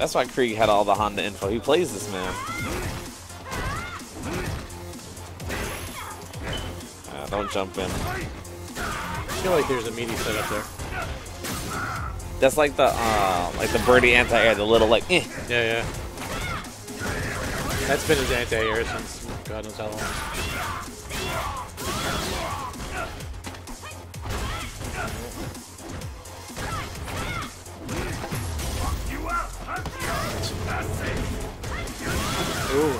That's why Krieg had all the Honda info. He plays this man. Uh, don't jump in. I feel like there's a meaty set up there. That's like the uh, like the birdie anti-air, the little like. Eh. Yeah, yeah. That's been his anti-air since God knows how long. Ooh,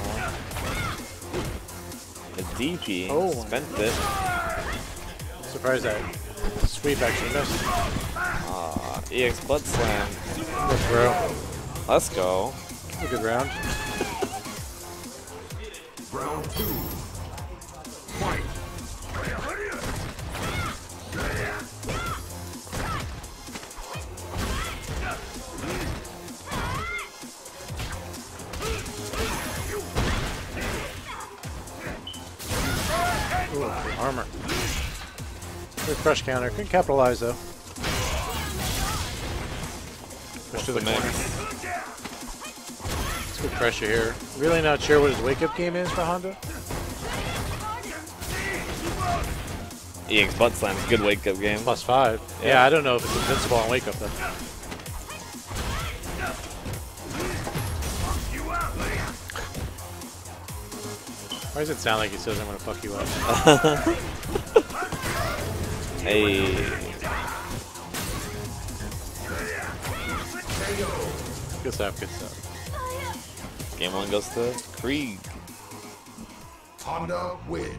The DP Oh. spent it. surprised that sweep actually missed. Uh, EX Butt Slam. Good throw. Let's go. A good round. Round two. Fight. Ooh, armor. Good crush counter. Couldn't capitalize though. Push to the The corner. mix. It's good pressure here. Really not sure what his wake-up game is for Honda. EX Butt Slam. is a Good wake up game. Plus five. Yeah, Yeah. I don't know if it's invincible on wake-up though. Why does it sound like he says I'm gonna fuck you up? Hey. Good stuff, good stuff. Game one goes to Krieg. Honda wins.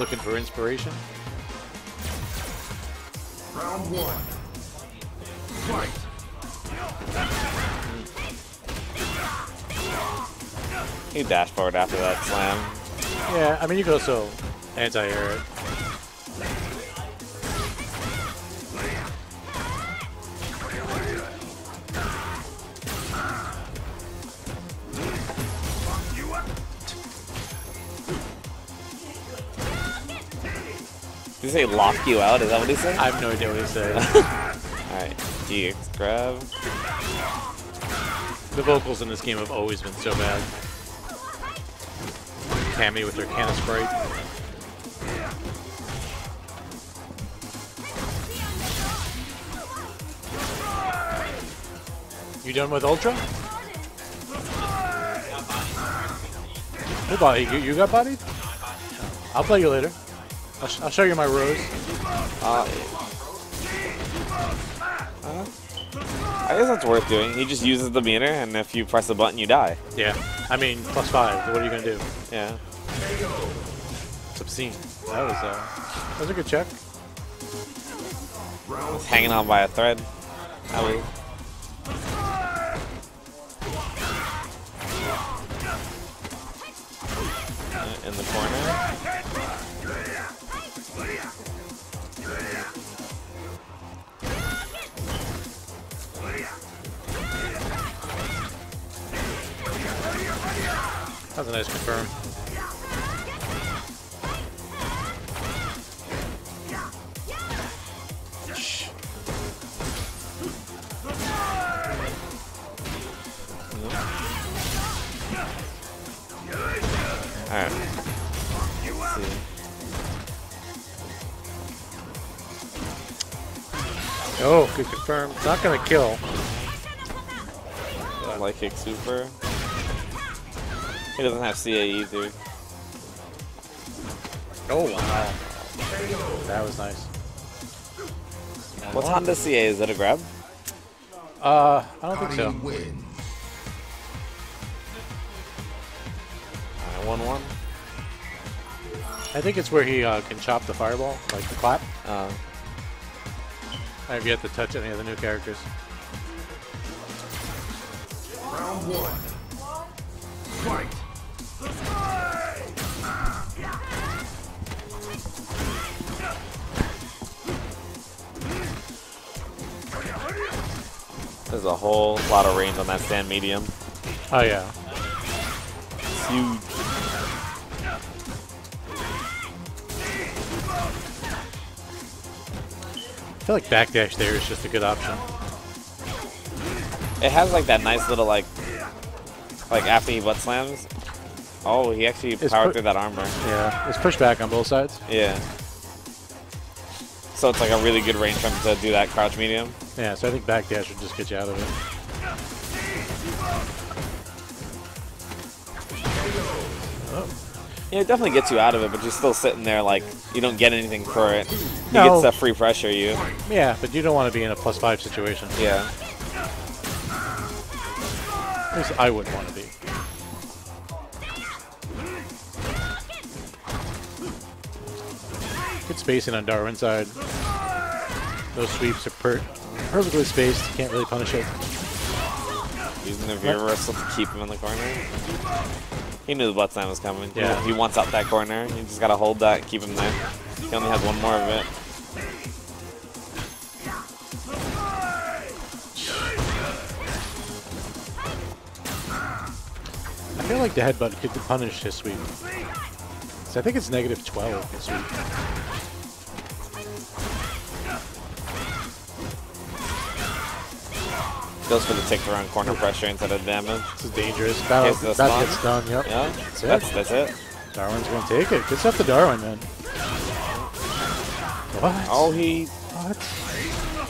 Looking for inspiration? Round one. Fight. He dash forward after that slam. Yeah, I mean you could also anti-air it. Did he say lock you out? Is that what he said? I have no idea what he said. Alright. EX grab. the vocals in this game have always been so bad. Cammy with her can of Sprite. You done with Ultra? Who body? You, you got bodied? I'll play you later. I'll, sh- I'll show you my rose. Uh, uh, I guess that's worth doing. He just uses the meter, and if you press a button, you die. Yeah. I mean, plus five. What are you gonna do? Yeah. It's obscene. That was uh, that was a good check. It's hanging on by a thread. Was- Uh, In the corner. That was a nice confirm. Oh, good confirm. Not gonna kill. Kick super. He doesn't have CA either. Oh wow. That was nice. What's Honda CA? Is it a grab? Uh, I don't think so. wins. Alright, 1 1. I think it's where he uh, can chop the fireball, like the clap. Uh, I have yet to touch any of the new characters. Round one. Fight. There's a whole lot of range on that stand medium. Oh yeah. It's huge. feel like backdash there is just a good option. It has like that nice little like, like after he butt slams. Oh, he actually It's powered through that armor. Yeah, it's push back on both sides. Yeah. So it's like a really good range for him to do that crouch medium. Yeah, so I think backdash would just get you out of it. Oh. Yeah, it definitely gets you out of it, but you're still sitting there like you don't get anything for it. He No. gets to free pressure you. Yeah, but you don't want to be in a plus five situation. Yeah. At least I wouldn't want to be. Good spacing on Darwin's side. Those sweeps are per perfectly spaced. Can't really punish it. Using the rear reversal to keep him in the corner. He knew the butt slam was coming. Yeah. He wants out that corner. You just gotta hold that, keep him there. He only has one more of it. I feel like the headbutt could punish his sweep. So I think it's negative 12 his sweep. Goes for the tick around corner pressure instead of damage. This is dangerous. Battle, Gets the battle stun. gets done. Yep. Yeah, That's it. that's that's it. Darwin's gonna take it. Good stuff to Darwin, man. What? Oh, he. What?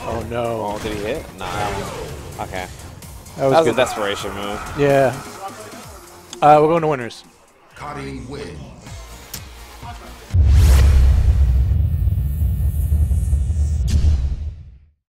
Oh no. Oh, did he hit? Nah. Okay. that was That was a good. desperation move. Yeah. Uh, we're going to winners. Karin wins.